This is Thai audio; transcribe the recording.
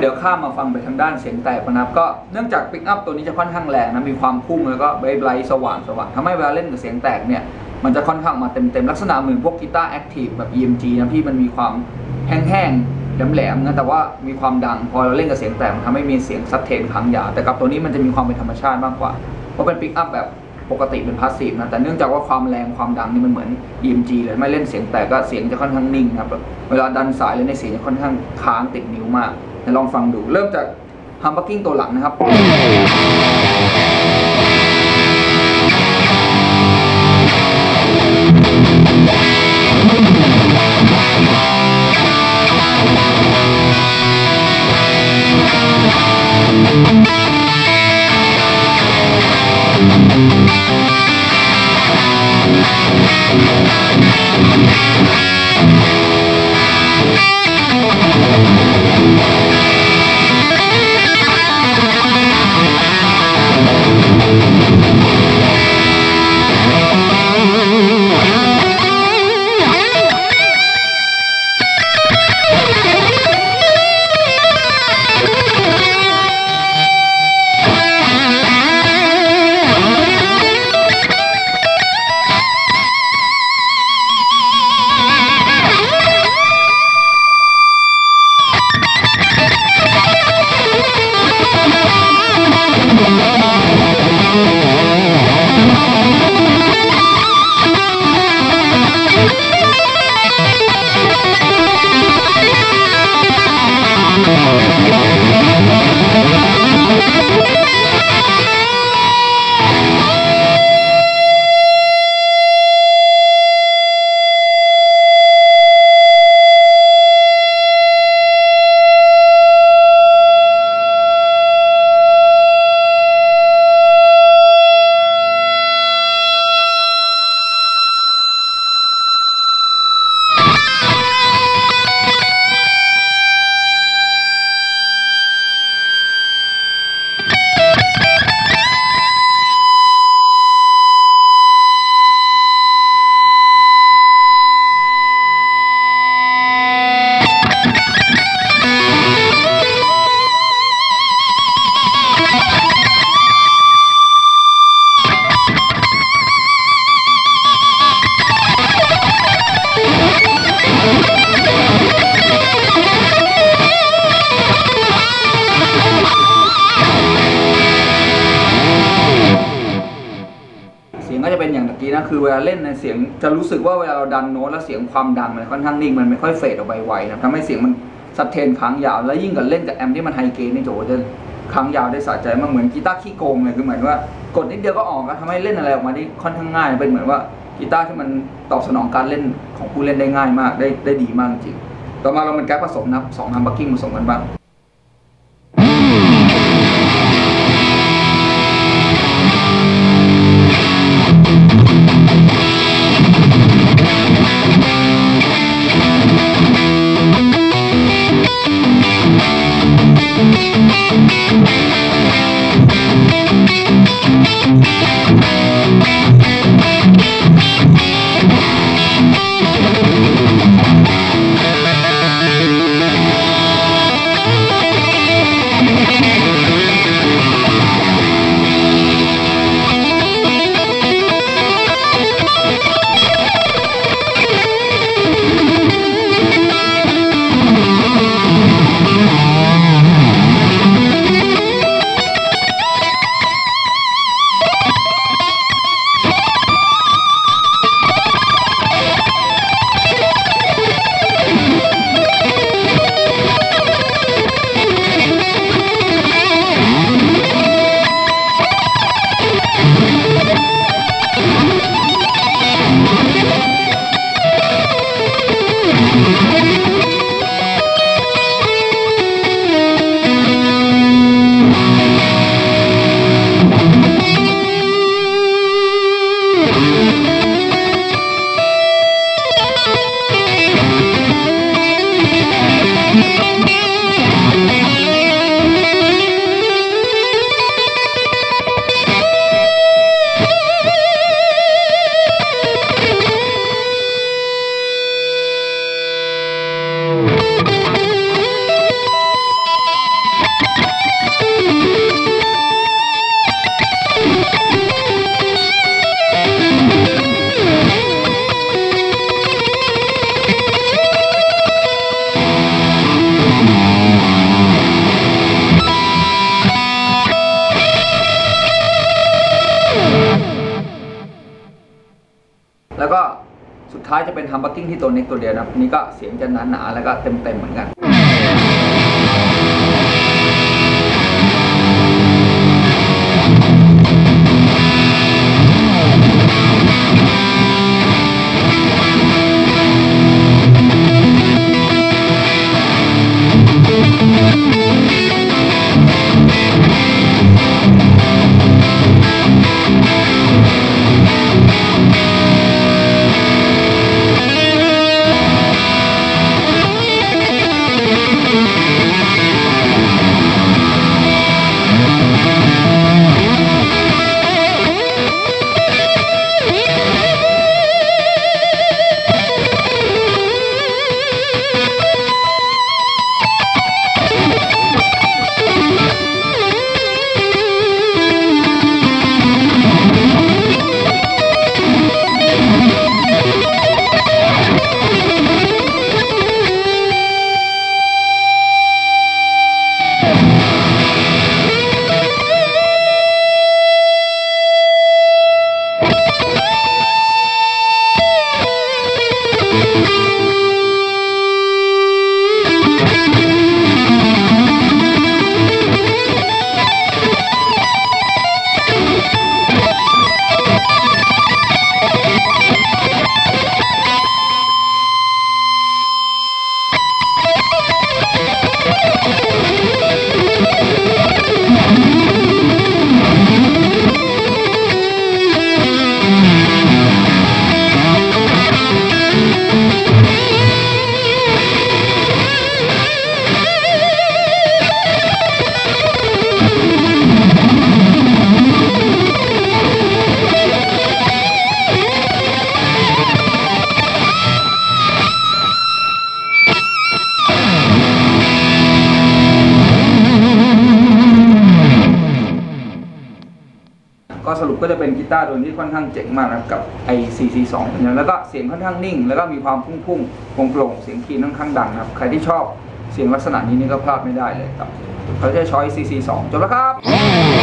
เดี๋ยวข้ามมาฟังไปทางด้านเสียงแตกนะครับก็เนื่องจากปิกอัพตัวนี้จะค่อนข้างแรงนะมีความพุ่งแล้วก็ bright สว่างสว่างทำให้เวลาเล่นกับเสียงแตกเนี่ยมันจะค่อนข้างมาเต็มเต็มๆลักษณะเหมือนพวกกีตาร์ active แบบ EMG นะพี่มันมีความแห้งๆแหลมๆนะแต่ว่ามีความดังพอเราเล่นกับเสียงแตกมันทำให้มีเสียง sustain ค้างยาวแต่กับตัวนี้มันจะมีความเป็นธรรมชาติมากกว่าเพราะเป็นปิกอัพแบบปกติเป็น passive นะแต่เนื่องจากว่าความแรงความดังนี่มันเหมือน EMG เลยไม่เล่นเสียงแตกก็เสียงจะค่อนข้างนิ่งครับเวลาดันสายเลยในเสียงจะค่อนข้างค้างติดนิ้วมาก ลองฟังดู เริ่มจากฮัมบักกิ้งตัวหลังนะครับ นอย่างตะกี้นะคือเวลาเล่นในเสียงจะรู้สึกว่าเวลาเราดันโน้ตแล้วเสียงความดังมันค่อนข้างนิ่งมันไม่ค่อยเฟดออกไปไวนะทำให้เสียงมันซัดเทนค้างยาว แล้วยิ่งกับเล่นกับแอมที่มันไฮเกนนี่โจจะค้างยาวได้สะใจมากเหมือนกีตาร์ขี้โกงเลยคือเหมือนว่ากดนิดเดียวก็ออกนะทำให้เล่นอะไรออกมาได้ค่อนข้างง่ายเป็นเหมือนว่ากีตาร์ที่มันตอบสนองการเล่นของผู้เล่นได้ง่ายมากได้ได้ดีมากจริงต่อมาเราเป็นแก๊ปผสมนับสองฮัมบักกิ้งผสมกันบ้าง Thank you. ท้ายจะเป็นฮัมบักกิ้งที่ตัวเน็กตัวเดียวนะนี่ก็เสียงจะหนาๆแล้วก็เต็มๆเหมือนกัน ก็จะเป็นกีตาร์ตัวที่ค่อนข้างเจ๋งมากนะครับกับ ICC2 อย่างแล้วก็เสียงค่อนข้างนิ่ง แล้วก็มีความพุ่งๆโปร่งๆเสียงคีย์ค่อนข้างดังนะครับ ใครที่ชอบเสียงลักษณะนี้นี่ก็พลาดไม่ได้เลยครับเขาจะช้อย CC2 จบแล้วครับ